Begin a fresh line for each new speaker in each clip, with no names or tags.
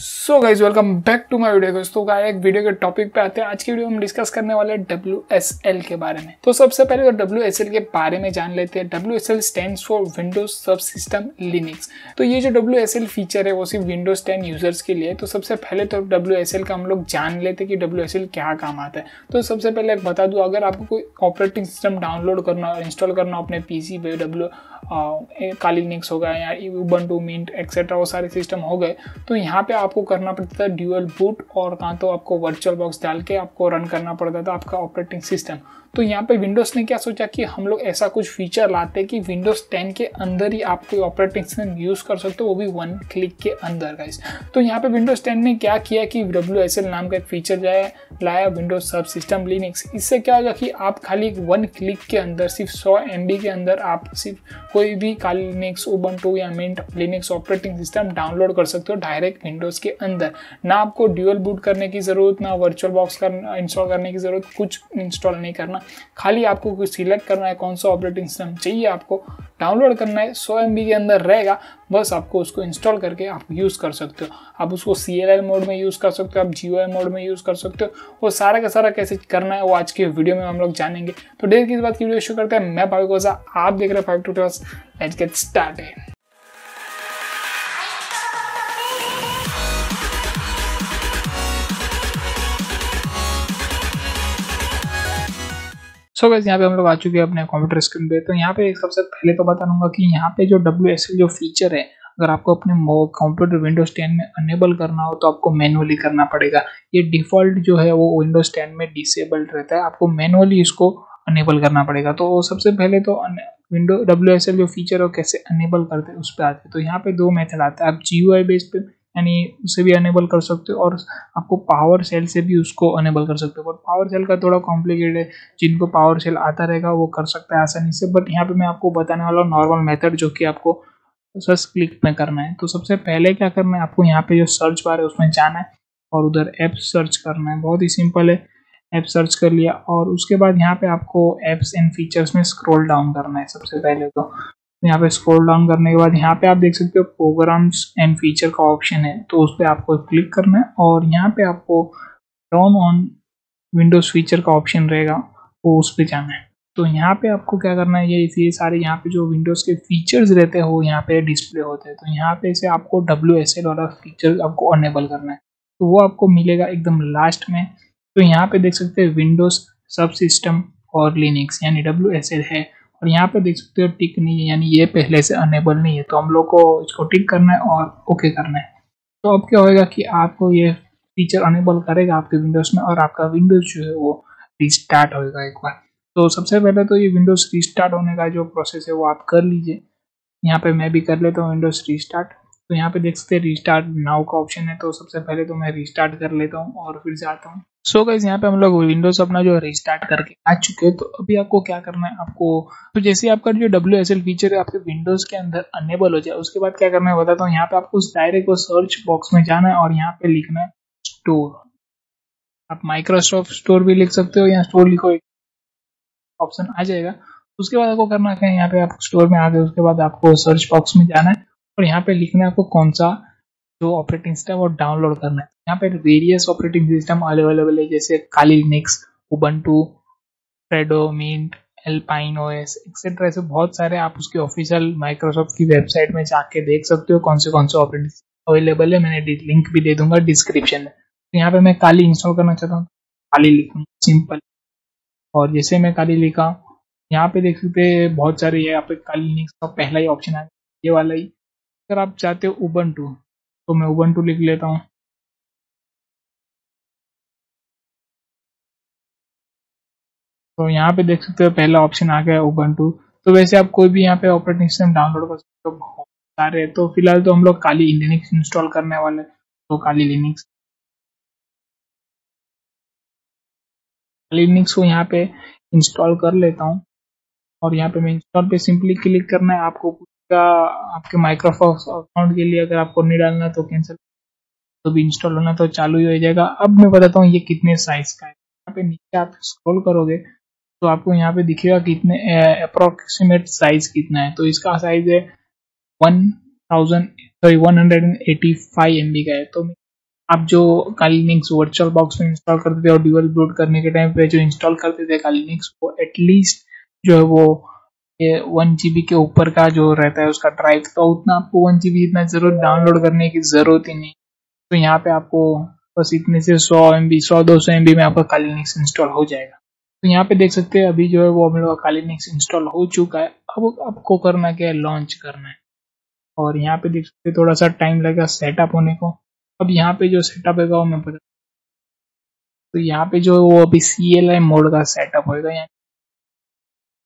So guys welcome back to my video दोस्तों का एक वीडियो के टॉपिक पे आते हैं। आज की वीडियो में हम डिस्कस करने वाले हैं डब्ल्यू के बारे में। तो सबसे पहले तो एल के बारे में जान लेते हैं। W S L stand for Windows subsystem Linux तो ये जो एल फीचर है, वो सिर्फ़ विंडोज़ टेन यूज़र्स के लिए तो सबसे पहले तो एल का हम लोग जान लेते हैं कि एल क्या काम आता है। तो सबसे पहले बता दूँ, अगर आपको कोई ऑपरेटिंग सिस्टम डाउनलोड करना इंस्टॉल करना अपने पीसी पे डब्ल्यू काली लिनिक्स हो गया या वन टू मिंट एक्सेट्रा वो सारे सिस्टम हो गए तो यहाँ पे आपको करना पड़ता था ड्यूअल बूट और कहाँ तो आपको वर्चुअल बॉक्स डाल के आपको रन करना पड़ता था आपका ऑपरेटिंग सिस्टम तो यहाँ पे विंडोज़ ने क्या सोचा कि हम लोग ऐसा कुछ फीचर लाते कि विंडोज़ 10 के अंदर ही आप कोई ऑपरेटिंग सिस्टम यूज़ कर सकते हो, वो भी वन क्लिक के अंदर गाइस तो यहाँ पे विंडोज़ 10 ने क्या किया कि WSL नाम का एक फीचर जाए लाया विंडोज़ सब सिस्टम लिनिक्स इससे क्या होगा कि आप खाली वन क्लिक के अंदर, सिर्फ़ सौ एम के अंदर आप सिर्फ़ कोई भी काली लिनिक्स ओबन टू या Mint Linux operating system download कर सकते हो डायरेक्ट विंडोज़ के अंदर. ना आपको ड्यूअल बूट करने की ज़रूरत, ना वर्चुअल बॉक्स करना इंस्टॉल करने की ज़रूरत, कुछ इंस्टॉल नहीं करना. खाली आपको सिलेक्ट करना है, कौन सा ऑपरेटिंग सिस्टम चाहिए आपको डाउनलोड करना है, सौ एम के अंदर रहेगा, बस आपको उसको इंस्टॉल करके आप यूज़ कर सकते हो। आप उसको सी मोड में यूज़ कर सकते हो, आप जियो मोड में यूज़ कर सकते हो। वो सारा का सारा कैसे करना है, वो आज के वीडियो में हम लोग जानेंगे। तो डेढ़ की बात की वीडियो शुरू करते हैं। मैं भाई गोजा आप देख रहे हैं five two let's get start so so, यहाँ पे हम लोग आ चुके हैं अपने कंप्यूटर स्क्रीन पे। तो यहाँ पे सबसे पहले तो बता दूँगा कि यहाँ पे जो WSL जो फीचर है अगर आपको अपने कंप्यूटर विंडोज़ टेन में अनेबल करना हो तो आपको मैनुअली करना पड़ेगा। ये डिफ़ॉल्ट जो है वो विंडोज़ टेन में डिसेबल्ड रहता है। आपको मैनुअली इसको अनेबल करना पड़ेगा। तो सबसे पहले तो विंडो WSL जो फीचर है कैसे अनेबल करते हैं उस पर आते हैं। तो यहाँ पे दो मेथड आते हैं। आप जी बेस पे यानी उसे भी अनेबल कर सकते हो और आपको पावर सेल से भी उसको अनेबल कर सकते हो। बट पावर सेल का थोड़ा कॉम्प्लिकेटेड है, जिनको पावर सेल आता रहेगा, वो कर सकता है आसानी से। बट यहाँ पे मैं आपको बताने वाला हूँ नॉर्मल मेथड जो कि आपको सर्च क्लिक में करना है। तो सबसे पहले क्या करना है, आपको यहाँ पे जो सर्च बार है, उसमें जाना है और उधर ऐप सर्च करना है। बहुत ही सिंपल है ऐप सर्च कर लिया और उसके बाद यहाँ पे आपको एप्स एंड फीचर्स में स्क्रॉल डाउन करना है सबसे पहले तो। यहाँ पे स्क्रॉल डाउन करने के बाद यहाँ पे आप देख सकते हो प्रोग्राम्स एंड फीचर का ऑप्शन है। तो उस पर आपको क्लिक करना है और यहाँ पे आपको टर्न ऑन विंडोज़ फीचर का ऑप्शन रहेगा, वो उस पर जाना है। तो यहाँ पे आपको क्या करना है, ये ये सारे यहाँ पे जो विंडोज़ के फीचर्स रहते हैं, वो यहाँ पे डिस्प्ले होते हैं। तो यहाँ पे से आपको डब्ल्यू एस एल वाला फीचर आपको अनेबल करना है। तो वो आपको मिलेगा एकदम लास्ट में। तो यहाँ पे देख सकते हैं विंडोज़ सब सिस्टम और लिनिक्स यानी डब्ल्यू एस एल है। और यहाँ पे देख सकते हो टिक नहीं है, यानी ये पहले से अनेबल नहीं है। तो हम लोग को इसको टिक करना है और ओके करना है। तो अब क्या होएगा कि आपको ये फीचर अनेबल करेगा आपके विंडोज़ में और आपका विंडोज़ जो है वो रिस्टार्ट होएगा एक बार। तो सबसे पहले तो ये विंडोज़ रिस्टार्ट होने का जो प्रोसेस है वो आप कर लीजिए। यहाँ पे मैं भी कर लेता हूँ विंडोज़ रिस्टार्ट तो यहाँ पे देख सकते हैं रिस्टार्ट नाउ का ऑप्शन है तो सबसे पहले तो मैं रिस्टार्ट कर लेता हूँ और फिर जाता हूँ। सो so गाइज़ यहाँ पे हम लोग विंडोज़ अपना जो रिस्टार्ट करके आ चुके हैं तो अभी आपको क्या करना है? आपको तो जैसे आपका जो डब्ल्यू एस एल फीचर है, आपके विंडोज़ के अंदर अनेबल हो जाए, उसके बाद क्या करना है बताता हूँ यहाँ पे आपको डायरेक्ट वो सर्च बॉक्स में जाना है और यहाँ पे लिखना है स्टोर आप माइक्रोसॉफ्ट स्टोर भी लिख सकते हो, या स्टोर लिखो, एक ऑप्शन आ जाएगा। उसके बाद आपको करना क्या है? यहाँ पे आप स्टोर में आ गए, उसके बाद आपको सर्च बॉक्स में जाना है और यहाँ पे लिखना है आपको कौन सा जो ऑपरेटिंग सिस्टम वो डाउनलोड करना है। यहाँ पे वेरियस ऑपरेटिंग सिस्टम अवेलेबल है, जैसे काली लिनिक्स उबंटू फ्रेडो मिंट एल्पाइन ओएस एक्सेट्रा ऐसे बहुत सारे आप उसके ऑफिशियल माइक्रोसॉफ्ट की वेबसाइट में जाके देख सकते हो कौन से कौन से ऑपरेटिंग अवेलेबल है। मैंने लिंक भी दे दूँगा डिस्क्रिप्शन में। तो यहाँ पे मैं काली इंस्टॉल करना चाहता हूँ। काली लिखूँगा सिंपल और जैसे मैं काली लिखा, यहाँ पे देख सकते बहुत सारे यहाँ पे काली लिनिक्स का पहला ही ऑप्शन है ये वाला ही। अगर आप चाहते हो उबन टू तो मैं उबन टू लिख लेता हूँ। तो यहाँ पे देख सकते हो पहला ऑप्शन आ गया उबन टू तो वैसे आप कोई भी यहाँ पे ऑपरेटिंग सिस्टम डाउनलोड कर सकते हो, बहुत सारे तो फ़िलहाल तो हम लोग काली लिनिक्स इंस्टॉल करने वाले तो काली लिनिक्स लिनिक्स को यहाँ पे इंस्टॉल कर लेता हूँ। और यहाँ पे मैं इंस्टॉल पे सिंपली क्लिक करना है, आपको का आपके माइक्रोसॉफ्ट अकाउंट के लिए अगर आपको नहीं डालना तो कैंसिल तो भी इंस्टॉल होना तो चालू ही हो जाएगा। अब मैं बताता हूँ ये कितने साइज़ का है। यहाँ पे नीचे आप स्क्रॉल करोगे तो आपको यहाँ पे दिखेगा कितने अप्रोक्सीमेट साइज़ कितना है। तो इसका साइज़ है one thousand sorry one hundred का है। तो आप जो कालीनिक्स वर्चुअल बॉक्स में इंस्टॉल करते थे और ड्यूअल बूट करने के टाइम पे जो इंस्टॉल करते थे कालीनिक्स वो एटलीस्ट जो है वो वन जी के ऊपर का जो रहता है उसका ड्राइव तो उतना आपको वन जी इतना ज़रूर डाउनलोड करने की ज़रूरत ही नहीं। तो यहाँ पे आपको बस इतने से सौ एम बी सौ दो सौ एम बी में आपका कालीनिक्स इंस्टॉल हो जाएगा। तो यहाँ पे देख सकते हैं, अभी जो है वो हम लोग का कालीनिक्स इंस्टॉल हो चुका है। अब आपको करना क्या है? लॉन्च करना है। और यहाँ पे देख सकते थोड़ा सा टाइम लगेगा सेटअप होने को। अब यहाँ पे जो सेटअप है वो मैं बता तो यहाँ पे जो वो अभी सी एल आई मोड का सेटअप होगा यहाँ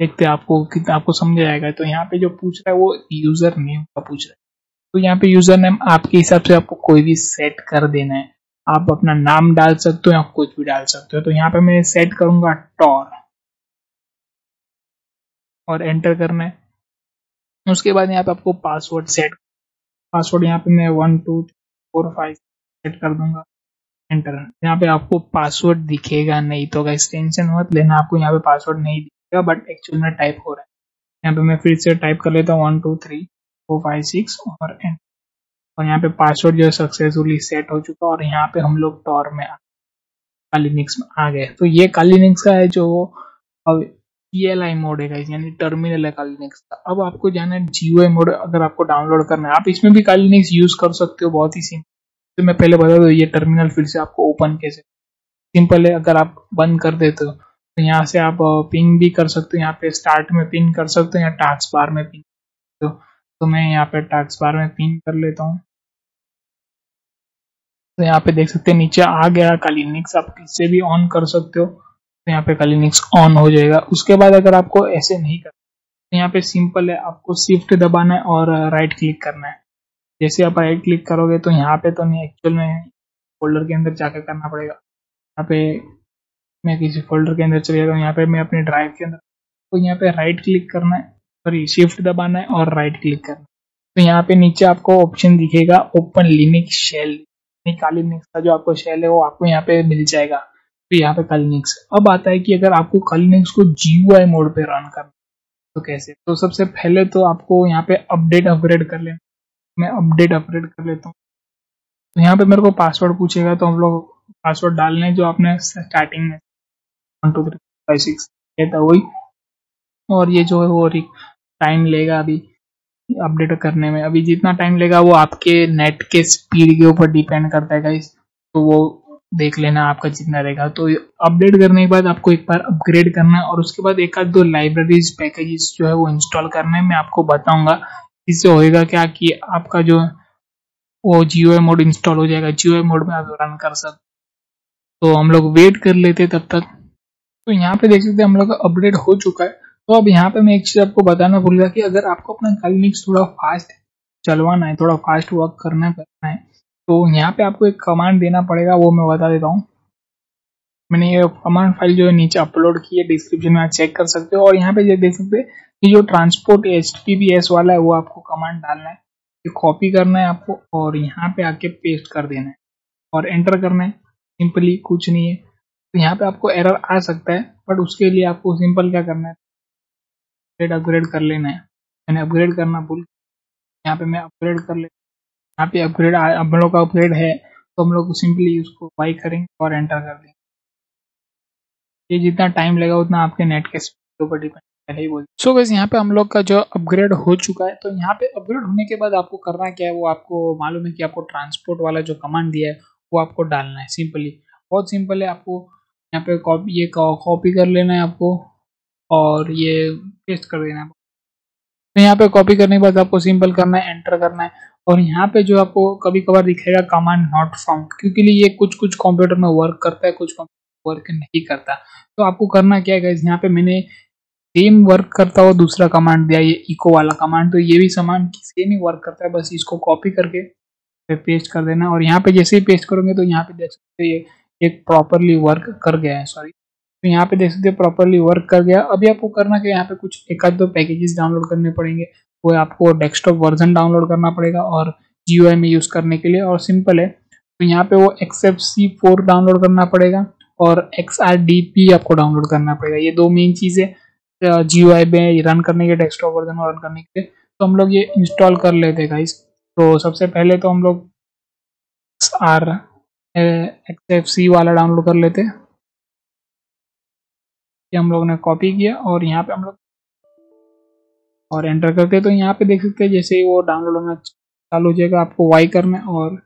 देखते आपको कितना आपको समझ आएगा। तो यहाँ पे जो पूछ रहा है वो यूज़र नेम का पूछ रहा है। तो यहाँ पे यूज़र नेम आपके हिसाब से आपको कोई भी सेट कर देना है। आप अपना नाम डाल सकते हो या कुछ भी डाल सकते हो। तो यहाँ पे मैं सेट करूँगा टॉर और एंटर करना है। उसके बाद यहाँ पे आपको पासवर्ड सेट पासवर्ड यहाँ पे मैं one two four five set कर दूँगा। एंटर यहाँ पे आपको पासवर्ड दिखेगा नहीं तो गाइस टेंशन मत लेना, आपको यहाँ पे पासवर्ड नहीं दिखेगा बट एक्चुअल में टाइप हो रहा है। यहाँ पे मैं फिर से टाइप कर लेता हूँ one two three four five six और एंटर और यहाँ पे पासवर्ड जो है सक्सेसफुली सेट हो चुका और यहाँ पे हम लोग टॉर में कालीनिक्स में आ गए। तो ये कालीनिक्स का है जो अब आई मोड है यानी टर्मिनल है कालीनिक्स का। अब आपको जाना है जीओ मोड अगर आपको डाउनलोड करना है। आप इसमें भी कालीनिक्स यूज़ कर सकते हो, बहुत ही सिंपल तो मैं पहले बता दू, ये टर्मिनल फिर से आपको ओपन कैसे सिंपल है, अगर आप बंद कर देते हो। यहाँ से आप पिन भी कर सकते हो। यहाँ पे स्टार्ट में पिन कर सकते हो या टास्क बार में पिन तो, तो मैं यहाँ पे टास्क बार में पिन कर लेता हूँ। तो यहाँ पे देख सकते हैं नीचे आ गया कालीनिक्स आप किससे भी ऑन कर सकते हो तो यहाँ पे कालीनिक्स ऑन हो जाएगा। उसके बाद अगर आपको ऐसे नहीं करना तो यहाँ पे सिंपल है। आपको शिफ्ट दबाना है और राइट क्लिक करना है। जैसे आप राइट क्लिक करोगे तो यहाँ पे तो नहीं एक्चुअल में फोल्डर के अंदर जाकर करना पड़ेगा। यहाँ पे मैं किसी फोल्डर के अंदर चले जाता यहाँ पे मैं अपने ड्राइव के अंदर तो यहाँ पे राइट क्लिक करना है सॉरी शिफ्ट दबाना है और राइट क्लिक करना है। तो यहाँ पे नीचे आपको ऑप्शन दिखेगा open Linux shell Kali Linux का जो आपको शेल है, वो आपको यहाँ पे मिल जाएगा। तो यहाँ पे कालीनिक्स अब आता है कि अगर आपको कालीनिक्स को जीयूआई मोड पे रन करना तो कैसे? तो सबसे पहले तो आपको यहाँ पे अपडेट अपग्रेड कर लेना मैं अपडेट अपग्रेड कर लेता हूँ। तो यहाँ पे मेरे को पासवर्ड पूछेगा तो हम लोग पासवर्ड डालने जो आपने स्टार्टिंग में। One two three five six था वही। और ये जो है वो टाइम लेगा अभी अपडेट करने में। अभी जितना टाइम लेगा वो आपके नेट के स्पीड के ऊपर डिपेंड करता है गाइस तो वो देख लेना आपका जितना रहेगा। तो अपडेट करने के बाद आपको एक बार अपग्रेड करना है और उसके बाद एक आध दो लाइब्रेरीज पैकेजेस जो है वो इंस्टॉल करने में आपको बताऊँगा इससे होएगा क्या कि आपका जो वो जियो मोड इंस्टॉल हो जाएगा। जियो मोड में आप रन कर सकते तो हम लोग वेट कर लेते तब तक। तो यहाँ पे देख सकते हैं हम लोग का अपडेट हो चुका है। तो अब यहाँ पे मैं एक चीज़ आपको बताना भूल गया कि अगर आपको अपना कालिनिक्स थोड़ा फास्ट चलवाना है, थोड़ा फास्ट वर्क करना करना है तो यहाँ पे आपको एक कमांड देना पड़ेगा, वो मैं बता देता हूँ। मैंने ये कमांड फ़ाइल जो है नीचे अपलोड की है डिस्क्रिप्शन में आप चेक कर सकते हो। और यहाँ पे देख सकते हैं कि जो ट्रांसपोर्ट एच वाला है, वो आपको कमांड डालना है। कॉपी करना है आपको और यहाँ पे आके पेस्ट कर देना है और एंटर करना है। सिंपली कुछ नहीं है। तो यहाँ पे आपको एरर आ सकता है बट उसके लिए आपको सिंपल क्या करना है? अपग्रेड अपग्रेड कर लेना है। मैंने अपग्रेड करना भूल यहाँ पे मैं अपग्रेड कर ले यहाँ पे अपग्रेड हम लोग का अपग्रेड है तो हम लोग सिंपली उसको बाई करेंगे और एंटर कर देंगे। ये जितना टाइम लगेगा उतना आपके नेट के स्पीड के ऊपर डिपेंड पहले ही सो गैस यहाँ पे हम लोग का जो अपग्रेड हो चुका है तो यहाँ पे अपग्रेड होने के बाद आपको करना क्या है, वो आपको मालूम है कि आपको ट्रांसपोर्ट वाला जो कमांड दिया है, वो आपको डालना है सिंपली बहुत सिंपल है, आपको यहाँ पे कॉपी ये कॉपी कर लेना है आपको और ये पेस्ट कर देना है। तो यहाँ पे कॉपी करने के बाद आपको सिंपल करना है एंटर करना है और यहाँ पे जो आपको कभी कभार दिखेगा कमांड नॉट फाउंड क्योंकि ये कुछ कुछ कंप्यूटर में वर्क करता है, कुछ वर्क नहीं करता। तो आपको करना क्या है यहाँ पे मैंने सेम वर्क करता हुआ दूसरा कमांड दिया, ये इको वाला कमांड तो ये भी समान सेम ही वर्क करता है, बस इसको कॉपी करके पेस्ट कर देना। और यहाँ पे जैसे ही पेस्ट करोगे तो यहाँ पे देख सकते ये एक प्रॉपरली वर्क कर गया है सॉरी तो यहाँ पे देख सकते हैं प्रॉपरली वर्क कर गया। अभी आपको करना क्या यहाँ पे कुछ एक आध दो पैकेजेस डाउनलोड करने पड़ेंगे। वो आपको डेस्कटॉप वर्जन डाउनलोड करना पड़ेगा और जी में यूज़ करने के लिए और सिंपल है। तो यहाँ पे वो एक्सेप सी फोर डाउनलोड करना पड़ेगा और एक्स आर डी पी आपको डाउनलोड करना पड़ेगा। ये दो मेन चीज़ें जी में रन करने के डेस्कटॉप वर्जन रन करने के लिए। तो हम लोग ये इंस्टॉल कर लेते गाइस तो सबसे पहले तो हम लोग X R X F C वाला डाउनलोड कर लेते ये हम लोग ने कॉपी किया और यहाँ पे हम लोग और एंटर करते तो यहाँ पे देख सकते हैं, जैसे ही वो डाउनलोड होना चालू हो जाएगा, आपको वाई करना और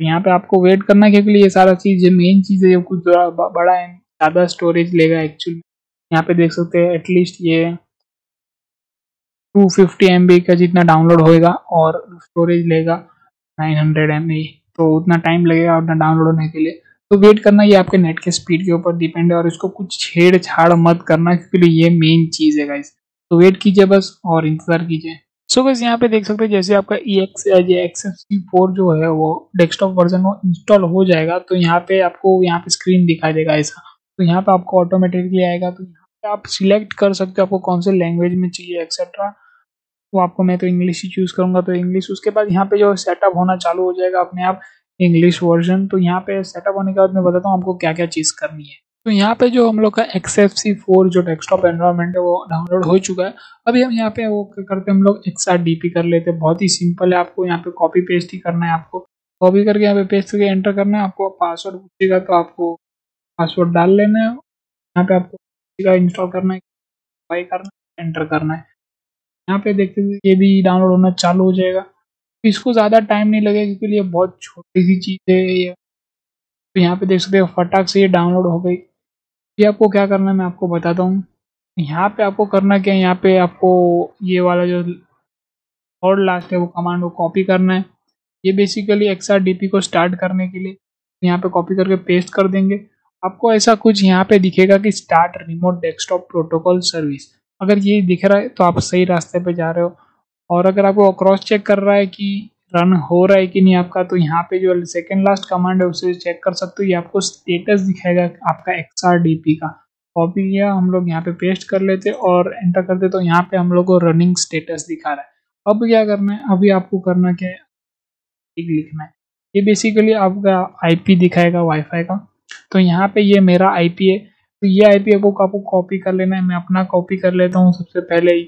यहाँ पे आपको वेट करना क्योंकि ये सारा चीज़ मेन चीज़ है कुछ बड़ा है, ज़्यादा स्टोरेज लेगा एक्चुअली यहाँ पे देख सकते हैं एटलीस्ट ये 250 फिफ्टी का जितना डाउनलोड होएगा और स्टोरेज लेगा 900 हंड्रेड तो उतना टाइम लगेगा उतना डाउनलोड होने के लिए। तो वेट करना ये आपके नेट के स्पीड के ऊपर डिपेंड है और इसको कुछ छेड़छाड़ मत करना क्योंकि ये मेन चीज़ है गाइस तो वेट कीजिए बस और इंतज़ार कीजिए। सो बस यहाँ पे देख सकते हैं, जैसे आपका ई एक्स एक्स फोर जो है, वो डेस्कटॉप वर्जन वो इंस्टॉल हो जाएगा तो यहाँ पे आपको, यहाँ पे स्क्रीन दिखाई देगा ऐसा। तो यहाँ पे आपको ऑटोमेटिकली आएगा तो यहाँ पे आप सिलेक्ट कर सकते हो, आपको कौन से लैंग्वेज में चाहिए एक्सेट्रा तो आपको मैं तो इंग्लिश ही चूज़ करूँगा। तो इंग्लिश उसके बाद यहाँ पे जो सेटअप होना चालू हो जाएगा अपने आप इंग्लिश वर्जन तो यहाँ पे सेटअप होने के बाद मैं बताता हूँ आपको क्या क्या चीज़ करनी है। तो यहाँ पे जो हम लोग का एक्स एफ़ सी फोर जो डेस्कटॉप एनवायरमेंट है, वो डाउनलोड हो चुका है। अभी हम यहाँ पे वो करते हम लोग एक्स आर डी पी कर लेते हैं। बहुत ही सिंपल है आपको यहाँ पे कॉपी पेस्ट ही करना है आपको। कॉपी करके यहाँ पे पेस्ट करके एंटर करना है। आपको पासवर्ड पूछेगा तो आपको पासवर्ड डाल लेना है। यहाँ पे आपको इंस्टॉल करना है करना है एंटर करना है। यहाँ पे देखते हुए ये भी डाउनलोड होना चालू हो जाएगा। इसको ज़्यादा टाइम नहीं लगेगा क्योंकि ये बहुत छोटी सी चीज़ है ये। तो यहाँ पे देख सकते हो फटाक से ये डाउनलोड हो गई। ये आपको क्या करना है मैं आपको बताता हूँ। यहाँ पे आपको करना क्या है? यहाँ पे आपको ये वाला जो थर्ड लास्ट है वो कमांड को कॉपी करना है। ये बेसिकली XRDP को स्टार्ट करने के लिए यहाँ पे कॉपी करके पेस्ट कर देंगे। आपको ऐसा कुछ यहाँ पे दिखेगा कि start remote desktop protocol service अगर ये दिख रहा है तो आप सही रास्ते पे जा रहे हो। और अगर आपको क्रॉस चेक कर रहा है कि रन हो रहा है कि नहीं आपका तो यहाँ पे जो सेकेंड लास्ट कमांड है, उसे चेक कर सकते हो। ये आपको स्टेटस दिखाएगा आपका एक्स आर डी पी का। कॉपी किया, हम लोग यहाँ पे पेस्ट कर लेते और एंटर करते तो यहाँ पे हम लोग को रनिंग स्टेटस दिखा रहा है। अब क्या करना है? अभी आपको करना क्या है? लिखना है। ये बेसिकली आपका आईपी दिखाएगा वाईफाई का। तो यहाँ पे ये मेरा आईपी है। तो ये आईपी को आपको कॉपी कर लेना है। मैं अपना कॉपी कर लेता हूँ सबसे पहले ही।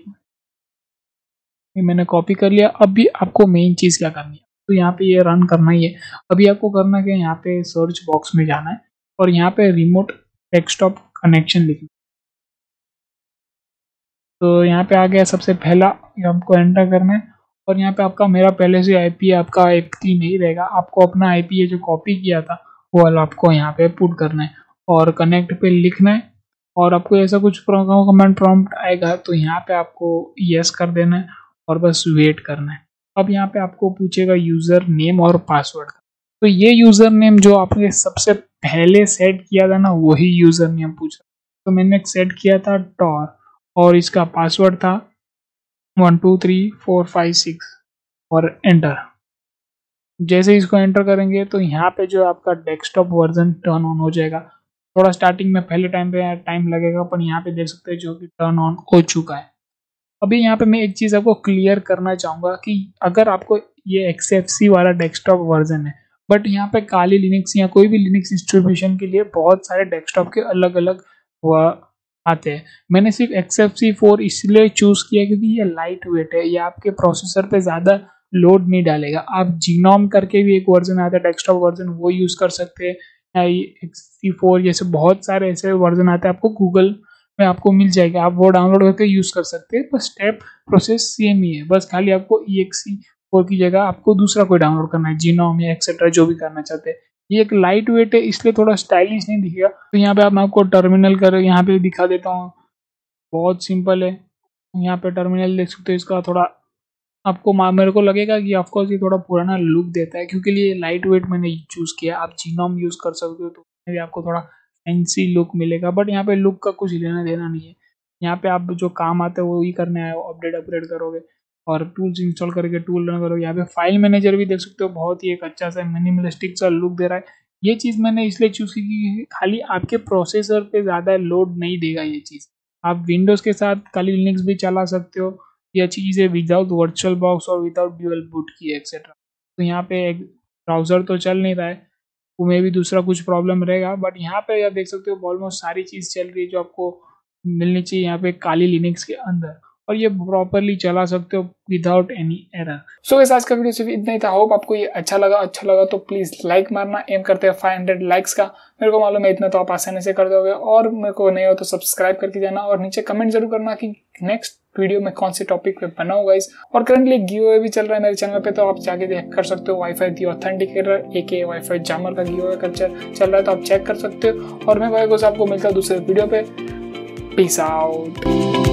ये मैंने कॉपी कर लिया। अब भी आपको मेन चीज़ क्या करनी है? तो यहाँ पे ये रन करना ही है। अभी आपको करना क्या है? यहाँ पे सर्च बॉक्स में जाना है और यहाँ पे रिमोट डेस्कटॉप कनेक्शन लिखना तो यहाँ पे आ गया सबसे पहला। आपको एंटर करना है और यहाँ पे आपका मेरा पहले से आईपी आपका आईपी नहीं रहेगा। आपको अपना आईपी जो कॉपी किया था, वो आपको यहाँ पे पुट करना है। और कनेक्ट पे लिखना है। और आपको ऐसा कुछ कमेंट प्रॉम्प्ट आएगा तो यहाँ पे आपको यस कर देना है और बस वेट करना है। अब यहाँ पे आपको पूछेगा यूज़र नेम और पासवर्ड तो ये यूज़र नेम जो आपने सबसे पहले सेट किया था ना, वही यूज़र नेम पूछा। तो मैंने सेट किया था टॉर और इसका पासवर्ड था one two three four five six और एंटर जैसे इसको एंटर करेंगे तो यहाँ पे जो आपका डेस्कटॉप वर्जन टर्न ऑन हो जाएगा। थोड़ा स्टार्टिंग में पहले टाइम पे टाइम लगेगा, पर यहाँ पे देख सकते हैं जो कि टर्न ऑन हो चुका है। अभी यहाँ पे मैं एक चीज़ आपको क्लियर करना चाहूँगा कि अगर आपको ये एक्स वाला डेस्कटॉप वर्जन है बट यहाँ पे काली लिनिक्स या कोई भी लिनिक्स डिस्ट्रीब्यूशन के लिए बहुत सारे डेस्कटॉप के अलग अलग आते हैं। मैंने सिर्फ़ एक्स एफ़ सी फोर इसलिए चूज़ किया क्योंकि ये लाइट वेट है, ये आपके प्रोसेसर पे ज़्यादा लोड नहीं डालेगा। आप जीनोम करके भी एक वर्जन आता है डेस्कटॉप वर्जन वो यूज़ कर सकते हैं। फोर जैसे बहुत सारे ऐसे वर्जन आते हैं, आपको गूगल में आपको मिल जाएगा। आप वो डाउनलोड करके यूज़ कर सकते हैं, बस स्टेप प्रोसेस सेम ही है। बस खाली आपको ई एक्स फोर की जगह आपको दूसरा कोई डाउनलोड करना है जीनोम या एक्सेट्रा जो भी करना चाहते हैं। ये एक लाइट वेट है, इसलिए थोड़ा स्टाइलिश नहीं दिखेगा। तो यहाँ पे आप आपको टर्मिनल कर, यहाँ पे दिखा देता हूँ। बहुत सिंपल है। यहाँ पे टर्मिनल देख सकते हो, इसका थोड़ा आपको मेरे को लगेगा कि ऑफकोर्स ये थोड़ा पुराना लुक देता है, क्योंकि ये लाइट वेट मैंने चूज़ किया। आप जीनोम यूज़ कर सकते हो तो भी आपको थोड़ा फैंसी लुक मिलेगा। बट यहाँ पे लुक का कुछ लेना देना नहीं है। यहाँ पे आप जो काम आते हैं वो ही करने आए हो अपडेट अपग्रेड करोगे और टूल्स इंस्टॉल करके टूल रन करोगे। यहाँ पे फ़ाइल मैनेजर भी देख सकते हो, बहुत ही एक अच्छा सा मिनिमलिस्टिक सा लुक दे रहा है। ये चीज़ मैंने इसलिए चूज़ की कि खाली आपके प्रोसेसर पे ज़्यादा लोड नहीं देगा ये चीज़। आप विंडोज़ के साथ खाली लिनिक्स भी चला सकते हो ये चीज़ है विदाउट वर्चुअल बॉक्स और विदाउट ड्यूअल बूट की एक्सेट्रा तो यहाँ पे एक ब्राउज़र तो चल नहीं रहा है में भी दूसरा कुछ प्रॉब्लम रहेगा बट यहाँ पे आप देख सकते हो ऑलमोस्ट सारी चीज़ चल रही है जो आपको मिलनी चाहिए यहाँ पे काली लिनिक्स के अंदर। और ये प्रॉपरली चला सकते हो विदाउट एनी एरर सो इस आज का वीडियो सिर्फ़ इतना ही था। होप आपको ये अच्छा लगा अच्छा लगा तो प्लीज़ लाइक मारना एम करते हैं फाइव हंड्रेड लाइक्स का। मेरे को मालूम है इतना तो आप आसानी से कर दोगे। और मेरे को नहीं हो तो सब्सक्राइब करके जाना और नीचे कमेंट ज़रूर करना कि नेक्स्ट वीडियो में कौन से टॉपिक पे बनाऊँगा इस और करंटली गियो भी चल रहा है मेरे चैनल पे तो आप जाके देख कर सकते हो वाईफाई दी ऑथेंटिकेटर ए के वाईफाई जामर का गियो कल्चर चल रहा है तो आप चेक कर सकते हो। और मैं भाई आपको मिलता हूँ दूसरे वीडियो पे। Peace out